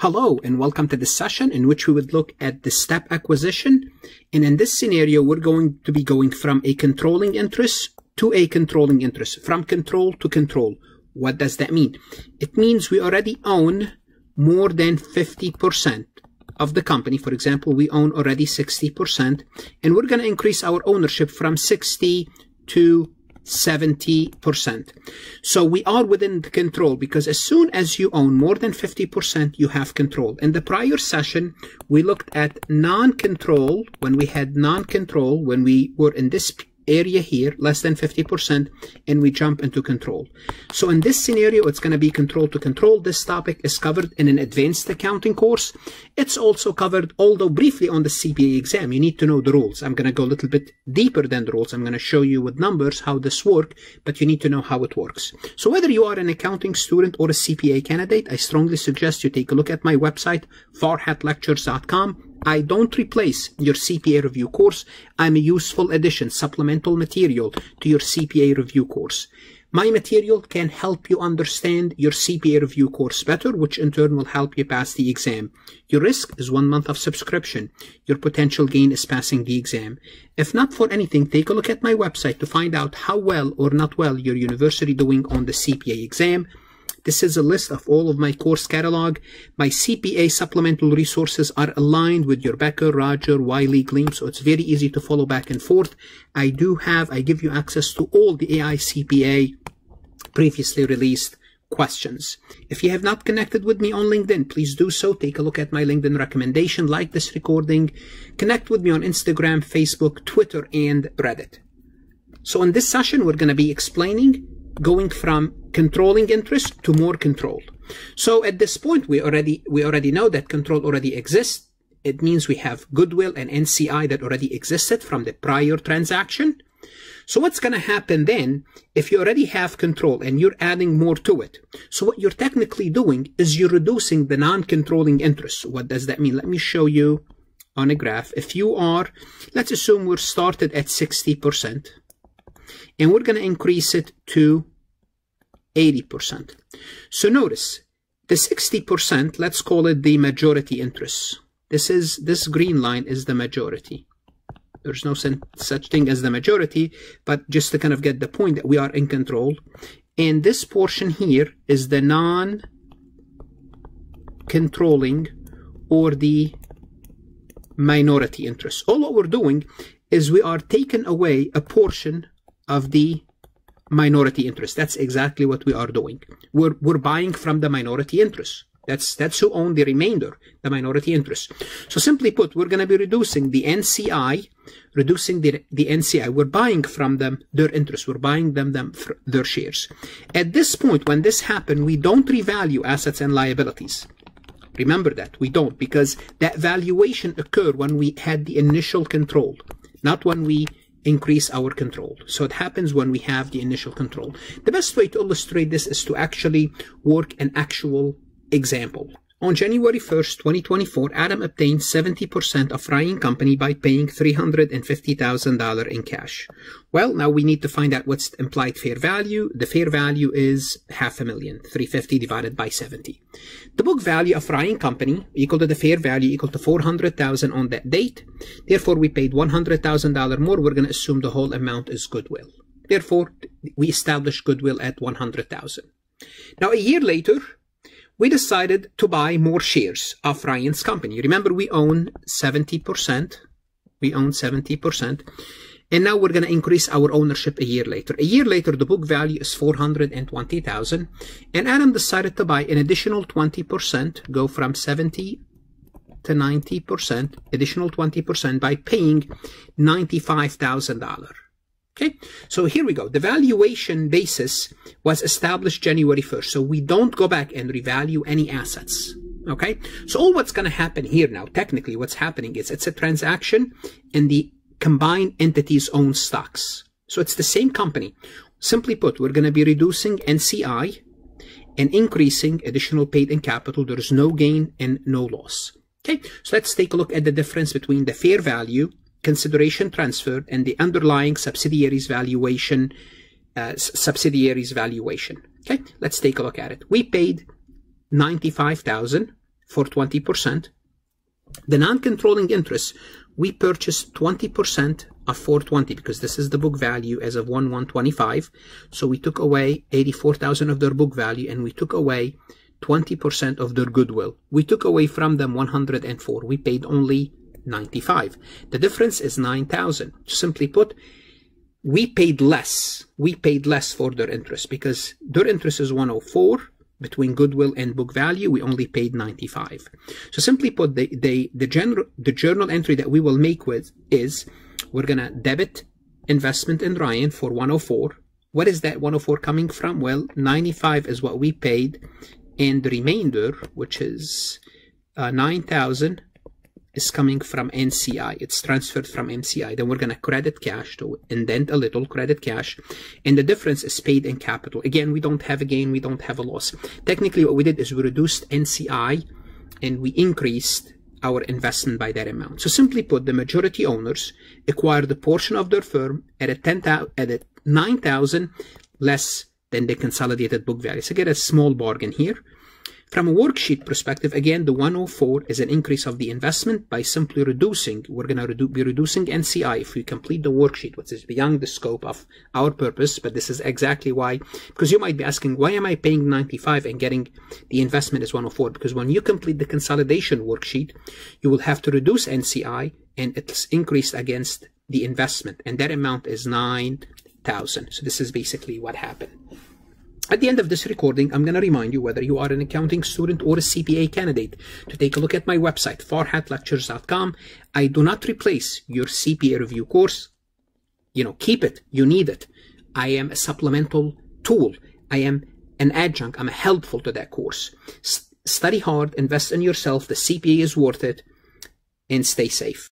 Hello and welcome to this session in which we would look at the step acquisition. And in this scenario, we're going to be going from a controlling interest to a controlling interest, from control to control. What does that mean? It means we already own more than 50% of the company. For example, we own already 60%, and we're going to increase our ownership from 60 to 70%. So we are within the control because as soon as you own more than 50%, you have control. In the prior session, we looked at non-control when we had non-control, when we were in this area here, less than 50%, and we jump into control. So in this scenario, it's going to be control to control. This topic is covered in an advanced accounting course. It's also covered, although briefly on the CPA exam. You need to know the rules. I'm going to go a little bit deeper than the rules. I'm going to show you with numbers how this work, but you need to know how it works. So whether you are an accounting student or a CPA candidate, I strongly suggest you take a look at my website, farhatlectures.com I don't replace your CPA review course. I'm a useful addition, supplemental material to your CPA review course. My material can help you understand your CPA review course better, which in turn will help you pass the exam. Your risk is one month of subscription. Your potential gain is passing the exam. If not for anything, take a look at my website to find out how well or not well your university doing on the CPA exam. This is a list of all of my course catalog. My CPA supplemental resources are aligned with your Becker, Roger, Wiley, Gleim, so it's very easy to follow back and forth. I do have, I give you access to all the AICPA previously released questions. If you have not connected with me on LinkedIn, please do so. Take a look at my LinkedIn recommendation, like this recording, connect with me on Instagram, Facebook, Twitter, and Reddit. So in this session, we're going to be explaining going from controlling interest to more control. So at this point, we already, we already know that control already exists. It means we have goodwill and NCI that already existed from the prior transaction. So what's going to happen then if you already have control and you're adding more to it? So what you're technically doing is you're reducing the non-controlling interest. What does that mean? Let me show you on a graph. If you are, let's assume we're started at 60% and we're going to increase it to 80%. So notice the 60%, let's call it the majority interest. This is this green line is the majority. There's no such thing as the majority, but just to kind of get the point that we are in control. And this portion here is the non-controlling or the minority interest. All what we're doing is we are taking away a portion of the minority interest. That's exactly what we are doing. We're, we're buying from the minority interest. That's, that's who own the remainder, the minority interest. So simply put, we're going to be reducing the NCI, reducing the, the NCI. We're buying from them their interest. We're buying them, them their shares. At this point, when this happened, we don't revalue assets and liabilities. Remember that. We don't because that valuation occurred when we had the initial control, not when we increase our control. So it happens when we have the initial control. The best way to illustrate this is to actually work an actual example. On January 1st, 2024, Adam obtained 70% of Ryan Company by paying $350,000 in cash. Well, now we need to find out what's implied fair value. The fair value is half a million, 350 divided by 70. The book value of Ryan Company equal to the fair value equal to 400,000 on that date. Therefore, we paid $100,000 more. We're going to assume the whole amount is goodwill. Therefore, we establish goodwill at 100,000. Now, a year later, we decided to buy more shares of Ryan's company. Remember, we own 70%. We own 70%. And now we're going to increase our ownership a year later. A year later, the book value is 420,000. And Adam decided to buy an additional 20%, go from 70 to 90%, additional 20% by paying $95,000. Okay, so here we go. The valuation basis was established January 1st. So we don't go back and revalue any assets. Okay, so all what's going to happen here now, technically what's happening is it's a transaction in the combined entity's own stocks. So it's the same company. Simply put, we're going to be reducing NCI and increasing additional paid in capital. There is no gain and no loss. Okay, so let's take a look at the difference between the fair value consideration transferred and the underlying subsidiaries valuation, uh, subsidiaries valuation. Okay, let's take a look at it. We paid 95,000 for 20%. The non-controlling interest, we purchased 20% of 420 because this is the book value as of 1 125. So we took away 84,000 of their book value and we took away 20% of their goodwill. We took away from them 104. We paid only 95. The difference is 9,000. Simply put, we paid less. We paid less for their interest because their interest is 104 between goodwill and book value. We only paid 95. So simply put, the, the, the, general, the journal entry that we will make with is we're going to debit investment in Ryan for 104. What is that 104 coming from? Well, 95 is what we paid and the remainder, which is uh, 9,000 is coming from NCI. It's transferred from NCI. Then we're going to credit cash to indent a little, credit cash. And the difference is paid in capital. Again, we don't have a gain. We don't have a loss. Technically, what we did is we reduced NCI and we increased our investment by that amount. So simply put, the majority owners acquired a portion of their firm at a 10,000, at a 9,000 less than the consolidated book value. So get a small bargain here. From a worksheet perspective, again, the 104 is an increase of the investment by simply reducing. We're going to be reducing NCI if we complete the worksheet, which is beyond the scope of our purpose. But this is exactly why, because you might be asking, why am I paying 95 and getting the investment is 104? Because when you complete the consolidation worksheet, you will have to reduce NCI and it's increased against the investment. And that amount is 9,000. So this is basically what happened. At the end of this recording, I'm going to remind you whether you are an accounting student or a CPA candidate to take a look at my website, farhatlectures.com. I do not replace your CPA review course. You know, keep it. You need it. I am a supplemental tool. I am an adjunct. I'm helpful to that course. S study hard, invest in yourself. The CPA is worth it, and stay safe.